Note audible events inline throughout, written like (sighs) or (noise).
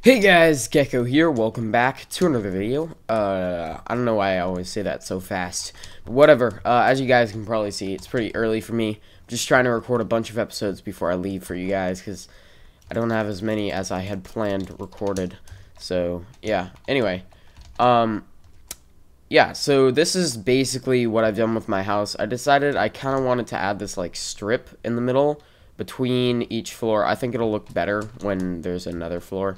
Hey guys, Gecko here, welcome back to another video. Uh, I don't know why I always say that so fast, but whatever. Uh, as you guys can probably see, it's pretty early for me. I'm just trying to record a bunch of episodes before I leave for you guys, because I don't have as many as I had planned recorded. So, yeah. Anyway, um, yeah, so this is basically what I've done with my house. I decided I kind of wanted to add this, like, strip in the middle between each floor. I think it'll look better when there's another floor.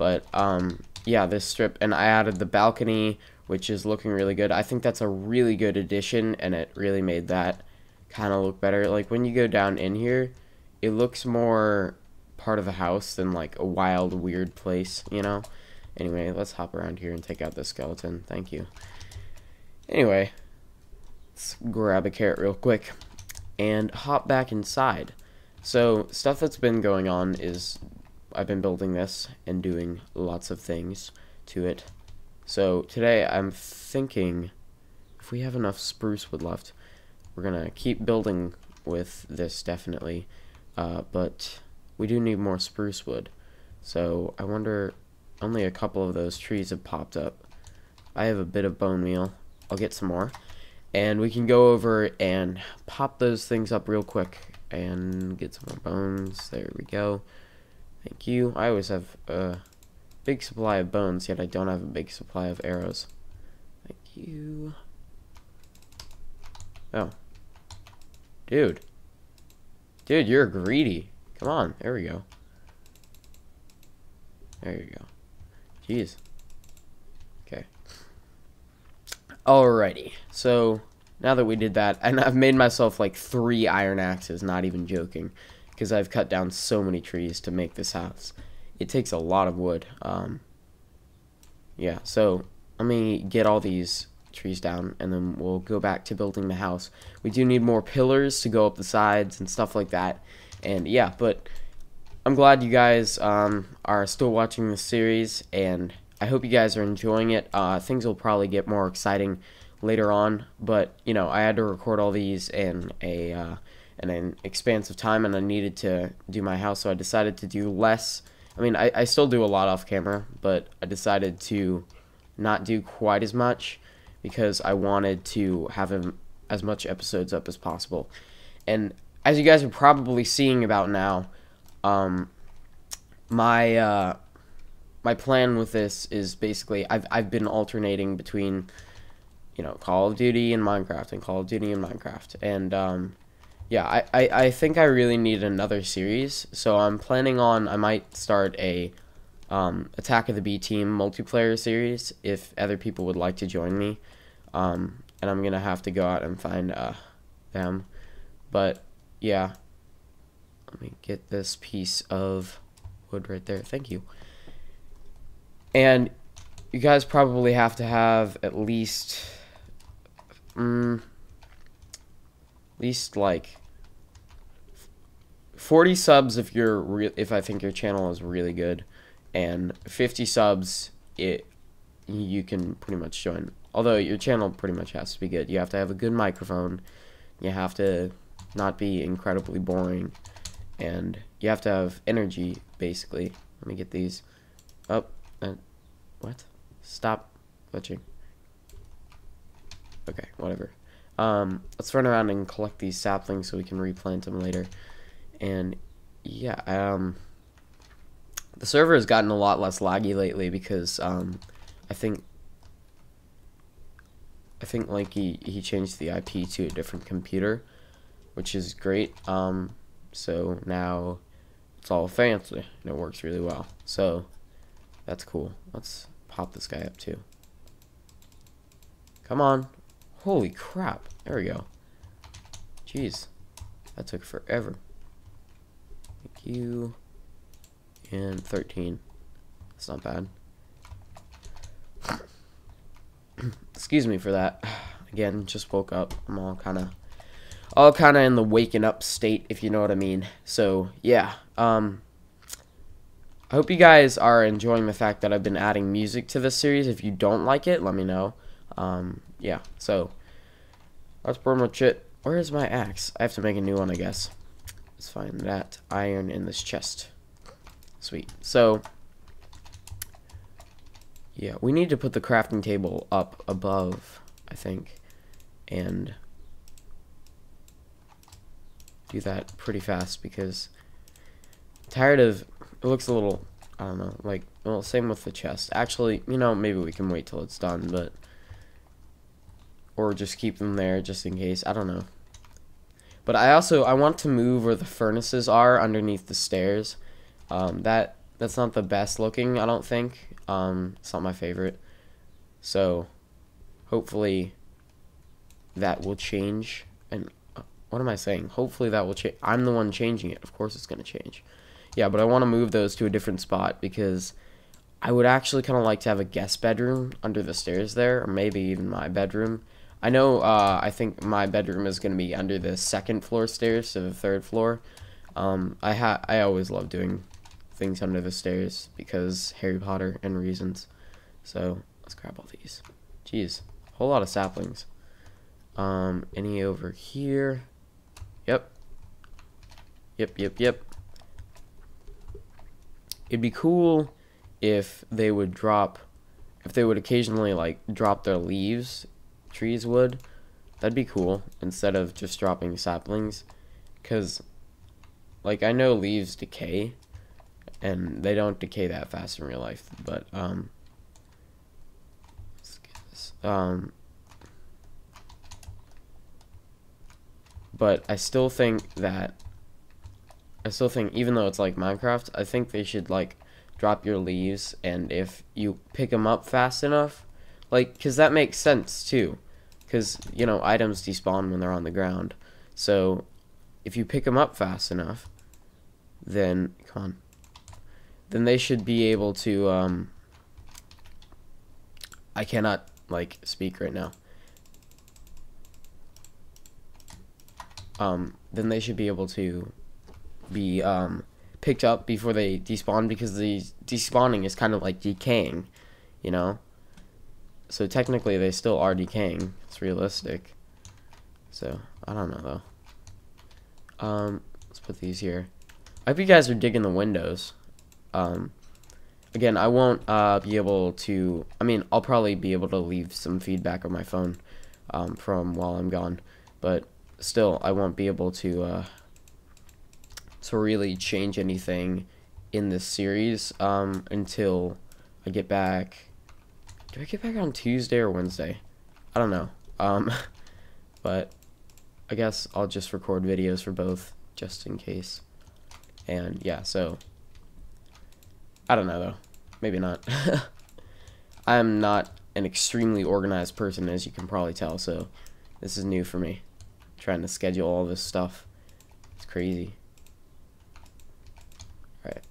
But, um, yeah, this strip, and I added the balcony, which is looking really good. I think that's a really good addition, and it really made that kind of look better. Like, when you go down in here, it looks more part of the house than, like, a wild, weird place, you know? Anyway, let's hop around here and take out the skeleton. Thank you. Anyway, let's grab a carrot real quick and hop back inside. So, stuff that's been going on is I've been building this and doing lots of things to it. So today I'm thinking if we have enough spruce wood left, we're gonna keep building with this definitely, uh, but we do need more spruce wood. So I wonder, only a couple of those trees have popped up. I have a bit of bone meal. I'll get some more. And we can go over and pop those things up real quick and get some more bones. There we go. Thank you. I always have a big supply of bones, yet I don't have a big supply of arrows. Thank you. Oh. Dude. Dude, you're greedy. Come on. There we go. There you go. Jeez. Okay. Alrighty. So, now that we did that, and I've made myself like three iron axes, not even joking because I've cut down so many trees to make this house. It takes a lot of wood. Um, yeah, so let me get all these trees down and then we'll go back to building the house. We do need more pillars to go up the sides and stuff like that. And yeah, but I'm glad you guys um, are still watching this series and I hope you guys are enjoying it. Uh, things will probably get more exciting later on, but you know, I had to record all these in a uh, and an expansive time and I needed to do my house so I decided to do less. I mean I, I still do a lot off camera but I decided to not do quite as much because I wanted to have as much episodes up as possible. And as you guys are probably seeing about now um, my uh, my plan with this is basically I've, I've been alternating between you know Call of Duty and Minecraft and Call of Duty and Minecraft. And um, yeah, I, I, I think I really need another series. So I'm planning on, I might start a um, Attack of the B Team multiplayer series if other people would like to join me. Um, and I'm going to have to go out and find uh, them. But yeah, let me get this piece of wood right there. Thank you. And you guys probably have to have at least, um, at least like 40 subs if you're re- if I think your channel is really good, and 50 subs it you can pretty much join. Although your channel pretty much has to be good. You have to have a good microphone. You have to not be incredibly boring, and you have to have energy basically. Let me get these. Oh, uh, what? Stop glitching. Okay, whatever. Um, let's run around and collect these saplings so we can replant them later and yeah, um, the server has gotten a lot less laggy lately because um, I think I think like he, he changed the IP to a different computer, which is great. Um, so now it's all fancy and it works really well. So that's cool. Let's pop this guy up too. Come on. Holy crap. There we go. Jeez. That took forever. And 13. That's not bad. (clears throat) Excuse me for that. (sighs) Again, just woke up. I'm all kind of all kind of in the waking up state, if you know what I mean. So, yeah. Um, I hope you guys are enjoying the fact that I've been adding music to this series. If you don't like it, let me know. Um, yeah, so that's pretty much it. Where is my axe? I have to make a new one, I guess. Let's find that iron in this chest. Sweet. So, yeah, we need to put the crafting table up above, I think, and do that pretty fast because I'm tired of it looks a little I don't know like well same with the chest actually you know maybe we can wait till it's done but or just keep them there just in case I don't know but I also I want to move where the furnaces are underneath the stairs um, that that's not the best looking I don't think um, it's not my favorite so hopefully that will change and what am I saying? Hopefully that will change. I'm the one changing it. Of course it's going to change. Yeah, but I want to move those to a different spot because I would actually kind of like to have a guest bedroom under the stairs there, or maybe even my bedroom. I know, uh, I think my bedroom is going to be under the second floor stairs to the third floor. Um, I ha I always love doing things under the stairs because Harry Potter and reasons. So, let's grab all these. Jeez, a whole lot of saplings. Um, any over here? Yep. Yep, yep, yep. It'd be cool if they would drop, if they would occasionally, like, drop their leaves, trees would. That'd be cool, instead of just dropping saplings. Because, like, I know leaves decay, and they don't decay that fast in real life, but, um, um, But I still think that I still think even though it's like Minecraft, I think they should like drop your leaves and if you pick them up fast enough, like cuz that makes sense too. Cuz you know, items despawn when they're on the ground. So if you pick them up fast enough, then come on. Then they should be able to um I cannot like speak right now. um, then they should be able to be um, picked up before they despawn because the despawning is kind of like decaying, you know? So technically they still are decaying. It's realistic. So, I don't know though. Um, let's put these here. I hope you guys are digging the windows. Um, again, I won't uh, be able to, I mean, I'll probably be able to leave some feedback on my phone um, from while I'm gone. But still, I won't be able to uh, to really change anything in this series um, until I get back. Do I get back on Tuesday or Wednesday? I don't know. Um, (laughs) but I guess I'll just record videos for both just in case. And yeah, so I don't know though. Maybe not. (laughs) I'm not an extremely organized person as you can probably tell, so this is new for me trying to schedule all this stuff. It's crazy. Alright,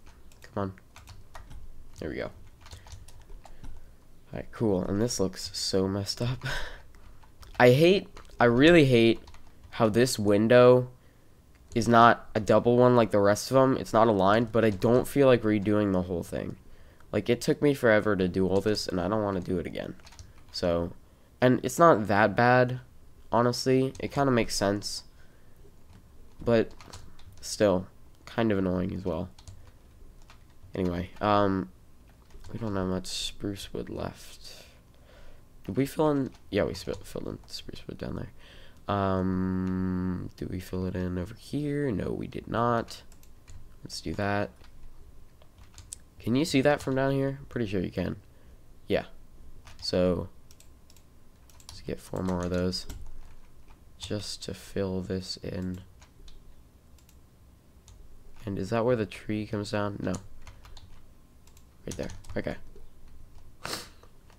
come on. There we go. Alright, cool. And this looks so messed up. (laughs) I hate, I really hate how this window is not a double one like the rest of them. It's not aligned, but I don't feel like redoing the whole thing. Like, it took me forever to do all this, and I don't want to do it again. So, and it's not that bad honestly. It kind of makes sense. But still, kind of annoying as well. Anyway, um, we don't have much spruce wood left. Did we fill in? Yeah, we filled in spruce wood down there. Um, did we fill it in over here? No, we did not. Let's do that. Can you see that from down here? Pretty sure you can. Yeah. So, let's get four more of those just to fill this in. And is that where the tree comes down? No. Right there. Okay.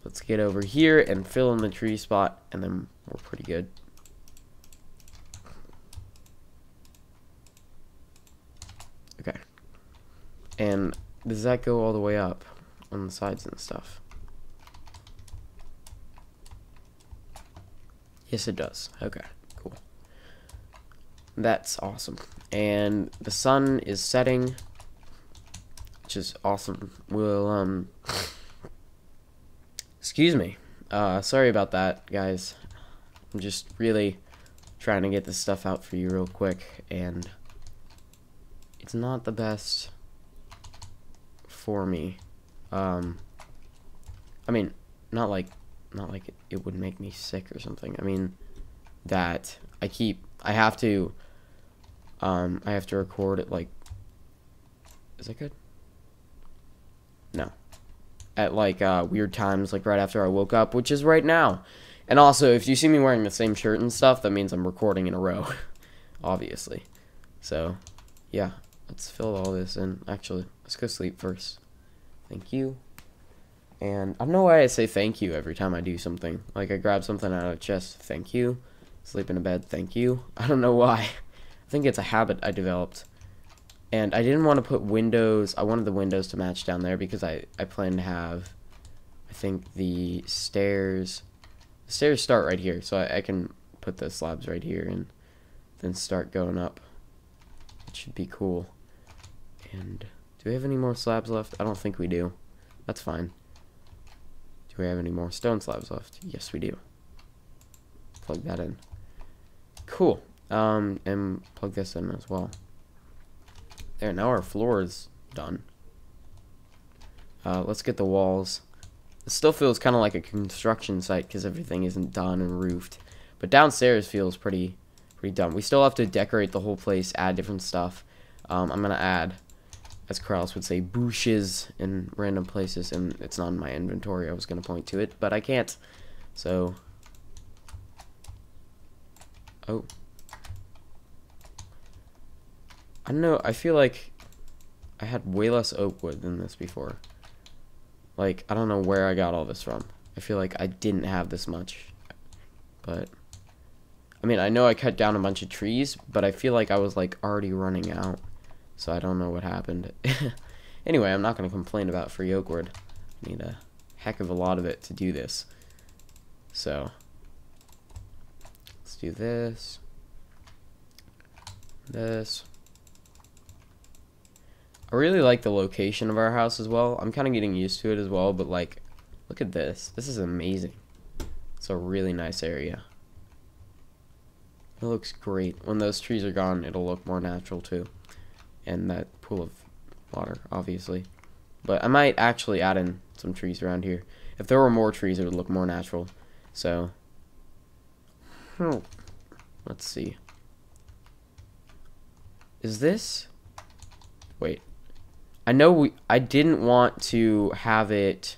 Let's get over here and fill in the tree spot, and then we're pretty good. Okay. And does that go all the way up on the sides and stuff? Yes, it does. Okay. Cool. That's awesome. And the sun is setting, which is awesome. We'll, um, excuse me. Uh, sorry about that, guys. I'm just really trying to get this stuff out for you real quick, and it's not the best for me. Um, I mean, not like, not like it, it would make me sick or something. I mean, that I keep, I have to, um, I have to record it like, is that good? No. At like uh, weird times, like right after I woke up, which is right now. And also, if you see me wearing the same shirt and stuff, that means I'm recording in a row, (laughs) obviously. So, yeah, let's fill all this in. Actually, let's go sleep first. Thank you. And I don't know why I say thank you every time I do something. Like I grab something out of the chest, thank you. Sleep in a bed, thank you. (laughs) I don't know why. I think it's a habit I developed. And I didn't want to put windows, I wanted the windows to match down there because I, I plan to have, I think the stairs, the stairs start right here. So I, I can put the slabs right here and then start going up. It should be cool. And do we have any more slabs left? I don't think we do. That's fine. Do we have any more stone slabs left? Yes, we do. Plug that in. Cool. Um, and plug this in as well. There, now our floor is done. Uh, let's get the walls. It still feels kind of like a construction site because everything isn't done and roofed. But downstairs feels pretty pretty done. We still have to decorate the whole place, add different stuff. Um, I'm going to add, as Kraus would say, bushes in random places. And it's not in my inventory. I was going to point to it, but I can't. So, oh. I don't know, I feel like I had way less oak wood than this before. Like, I don't know where I got all this from. I feel like I didn't have this much. But, I mean, I know I cut down a bunch of trees, but I feel like I was, like, already running out. So I don't know what happened. (laughs) anyway, I'm not going to complain about free oak wood. I need a heck of a lot of it to do this. So, let's do this. This. I really like the location of our house as well. I'm kind of getting used to it as well, but like, look at this. This is amazing. It's a really nice area. It looks great. When those trees are gone, it'll look more natural too. And that pool of water, obviously. But I might actually add in some trees around here. If there were more trees, it would look more natural. So, hmm. let's see. Is this? Wait. I know we I didn't want to have it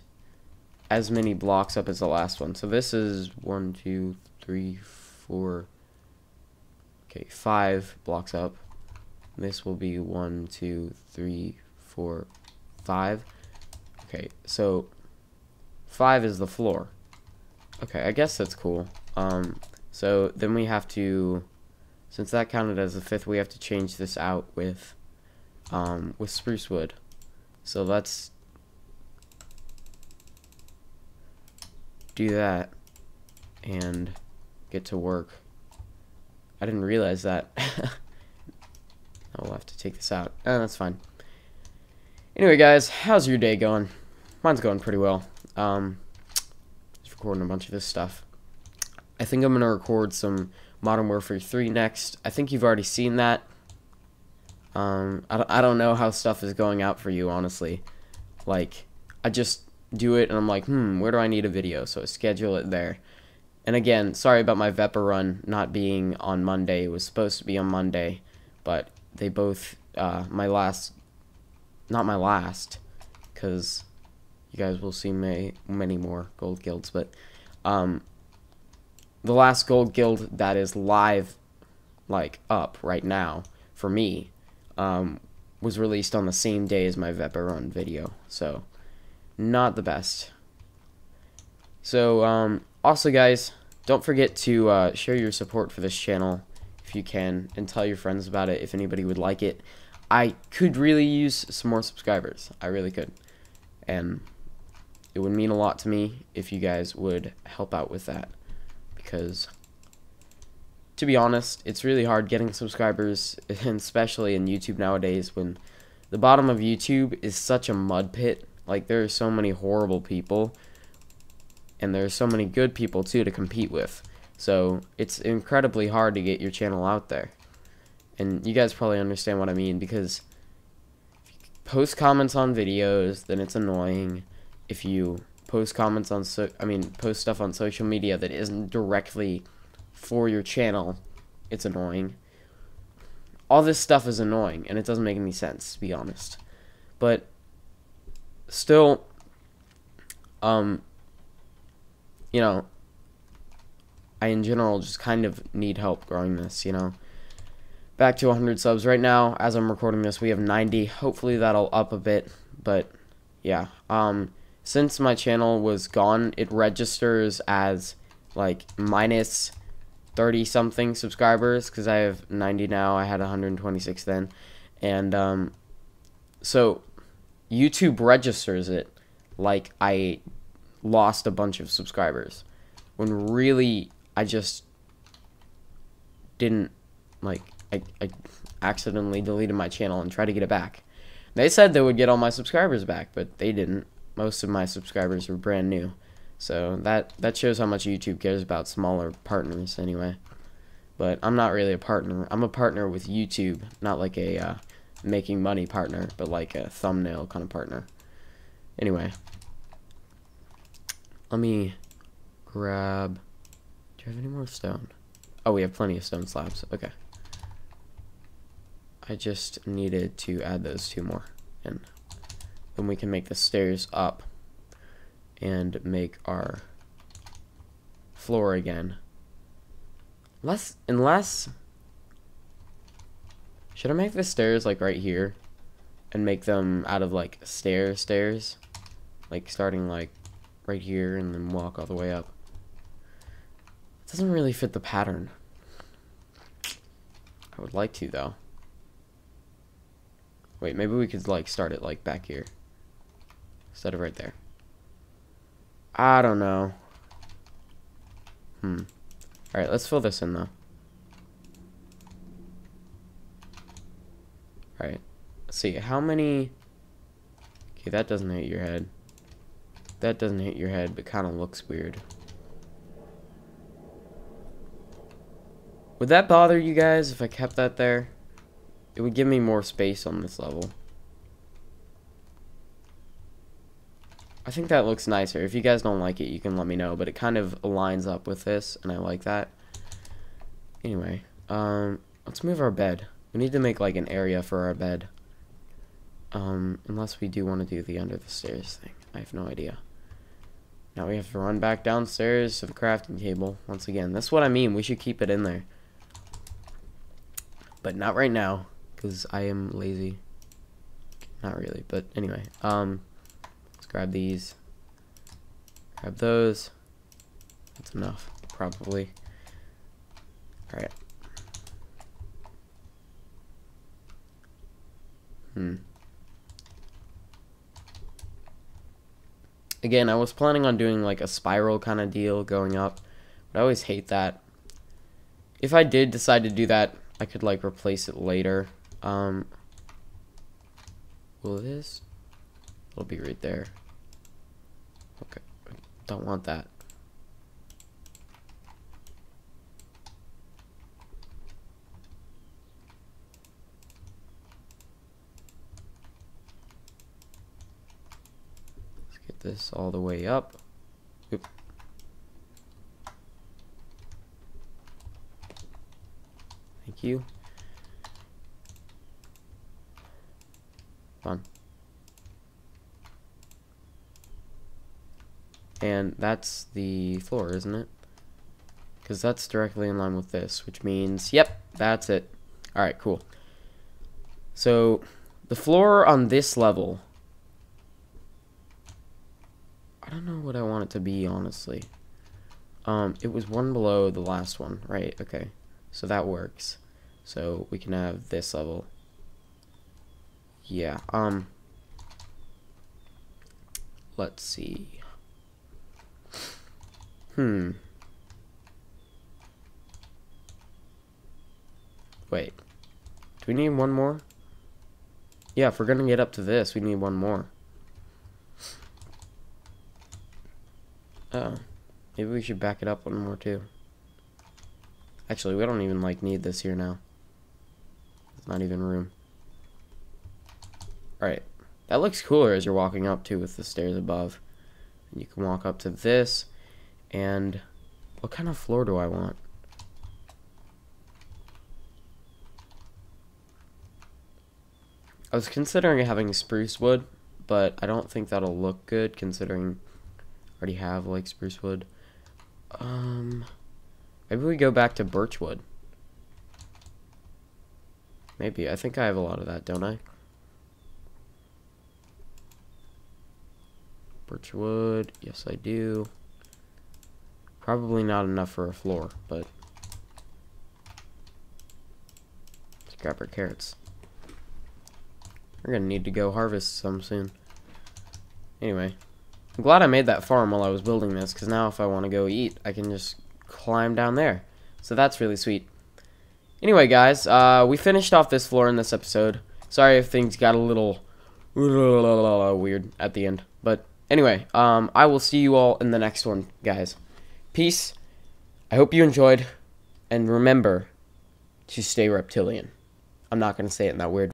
as many blocks up as the last one. So this is one, two, three, four, okay, five blocks up. This will be one, two, three, four, five. Okay, so five is the floor. Okay, I guess that's cool. Um, so then we have to, since that counted as the fifth, we have to change this out with, um, with spruce wood. So let's do that and get to work. I didn't realize that. (laughs) I'll have to take this out. Oh, that's fine. Anyway, guys, how's your day going? Mine's going pretty well. Um, just recording a bunch of this stuff. I think I'm going to record some Modern Warfare 3 next. I think you've already seen that. Um, I, I don't know how stuff is going out for you, honestly. Like, I just do it and I'm like, hmm, where do I need a video? So I schedule it there. And again, sorry about my Vepa run not being on Monday. It was supposed to be on Monday, but they both, uh, my last, not my last, because you guys will see may, many more gold guilds, but um, the last gold guild that is live, like, up right now for me um, was released on the same day as my Vepa video. So, not the best. So, um, also guys, don't forget to uh, share your support for this channel if you can, and tell your friends about it if anybody would like it. I could really use some more subscribers. I really could. And it would mean a lot to me if you guys would help out with that. Because to be honest, it's really hard getting subscribers, (laughs) especially in YouTube nowadays when the bottom of YouTube is such a mud pit. Like, there are so many horrible people, and there are so many good people, too, to compete with. So, it's incredibly hard to get your channel out there. And you guys probably understand what I mean, because post comments on videos, then it's annoying. If you post comments on so I mean post stuff on social media that isn't directly for your channel, it's annoying. All this stuff is annoying and it doesn't make any sense, to be honest. But still um you know, I in general just kind of need help growing this, you know. Back to 100 subs right now as I'm recording this, we have 90. Hopefully that'll up a bit, but yeah. Um since my channel was gone, it registers as like minus 30 something subscribers because I have 90 now. I had 126 then. And um, so YouTube registers it like I lost a bunch of subscribers when really I just didn't like I, I accidentally deleted my channel and tried to get it back. They said they would get all my subscribers back, but they didn't most of my subscribers were brand new. So that that shows how much YouTube cares about smaller partners anyway. But I'm not really a partner. I'm a partner with YouTube, not like a uh, making money partner, but like a thumbnail kind of partner. Anyway, let me grab. Do you have any more stone? Oh, we have plenty of stone slabs. Okay. I just needed to add those two more in then we can make the stairs up and make our floor again. Less, unless, should I make the stairs like right here and make them out of like stair stairs? Like starting like right here and then walk all the way up. It doesn't really fit the pattern. I would like to though. Wait, maybe we could like start it like back here instead of right there. I don't know. Hmm. Alright, let's fill this in, though. Alright. Let's see. How many... Okay, that doesn't hit your head. That doesn't hit your head, but kind of looks weird. Would that bother you guys if I kept that there? It would give me more space on this level. I think that looks nicer. If you guys don't like it, you can let me know. But it kind of lines up with this, and I like that. Anyway, um, let's move our bed. We need to make, like, an area for our bed. Um, unless we do want to do the under the stairs thing. I have no idea. Now we have to run back downstairs to the crafting table. Once again, that's what I mean. We should keep it in there. But not right now, because I am lazy. Not really, but anyway. Um... Grab these. Grab those. That's enough, probably. Alright. Hmm. Again, I was planning on doing like a spiral kind of deal going up, but I always hate that. If I did decide to do that, I could like replace it later. Um, will this? It'll be right there. Don't want that. Let's get this all the way up. Oop. Thank you. Fun. And that's the floor, isn't it? Because that's directly in line with this, which means, yep, that's it. Alright, cool. So, the floor on this level, I don't know what I want it to be, honestly. Um, it was one below the last one, right? Okay, so that works. So, we can have this level. Yeah, um, let's see. Hmm. Wait. Do we need one more? Yeah, if we're gonna get up to this, we need one more. Oh. Maybe we should back it up one more too. Actually, we don't even like need this here now. It's not even room. Alright. That looks cooler as you're walking up too with the stairs above. And You can walk up to this, and what kind of floor do I want? I was considering having spruce wood, but I don't think that'll look good considering I already have like spruce wood. Um, maybe we go back to birch wood. Maybe. I think I have a lot of that, don't I? Birch wood. Yes, I do. Probably not enough for a floor, but... Let's grab our carrots. We're gonna need to go harvest some soon. Anyway. I'm glad I made that farm while I was building this, because now if I want to go eat, I can just climb down there. So that's really sweet. Anyway, guys, uh, we finished off this floor in this episode. Sorry if things got a little weird at the end. But anyway, um, I will see you all in the next one, guys. Peace. I hope you enjoyed. And remember to stay reptilian. I'm not going to say it in that weird